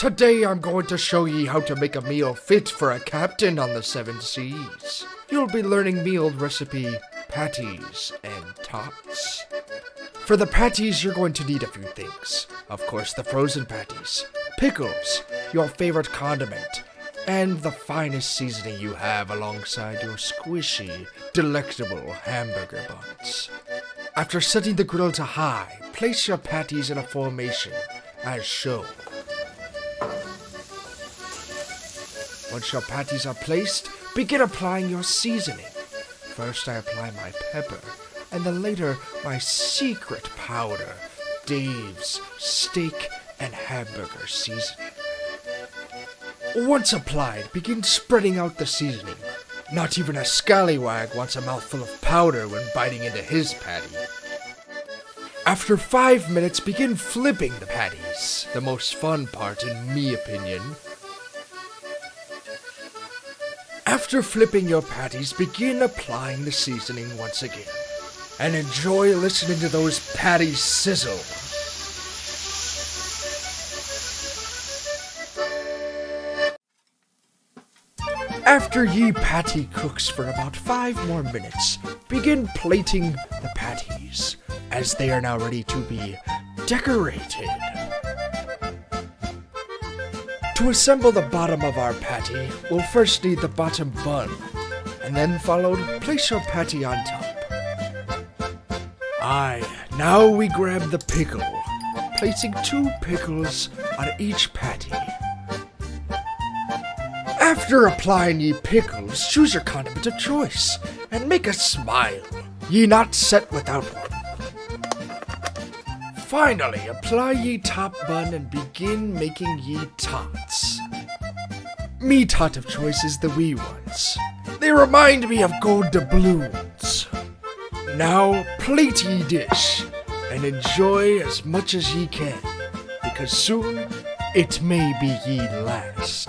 Today I'm going to show ye how to make a meal fit for a captain on the seven seas. You'll be learning meal recipe patties and tots. For the patties, you're going to need a few things. Of course, the frozen patties, pickles, your favorite condiment, and the finest seasoning you have alongside your squishy, delectable hamburger buns. After setting the grill to high, place your patties in a formation, as shown. Once your patties are placed, begin applying your seasoning. First, I apply my pepper, and then later, my secret powder Dave's steak and hamburger seasoning. Once applied, begin spreading out the seasoning. Not even a scallywag wants a mouthful of powder when biting into his patty. After five minutes, begin flipping the patties. The most fun part, in me opinion. After flipping your patties, begin applying the seasoning once again. And enjoy listening to those patties sizzle. After ye patty cooks for about five more minutes, begin plating the patties, as they are now ready to be decorated. To assemble the bottom of our patty, we'll first need the bottom bun, and then followed, place your patty on top. Aye, now we grab the pickle, placing two pickles on each patty. After applying ye pickles, choose your condiment of choice, and make a smile. Ye not set without one. Finally, apply ye top bun and begin making ye tots. Me tot of choice is the wee ones. They remind me of gold doubloons. Now plate ye dish, and enjoy as much as ye can, because soon it may be ye last.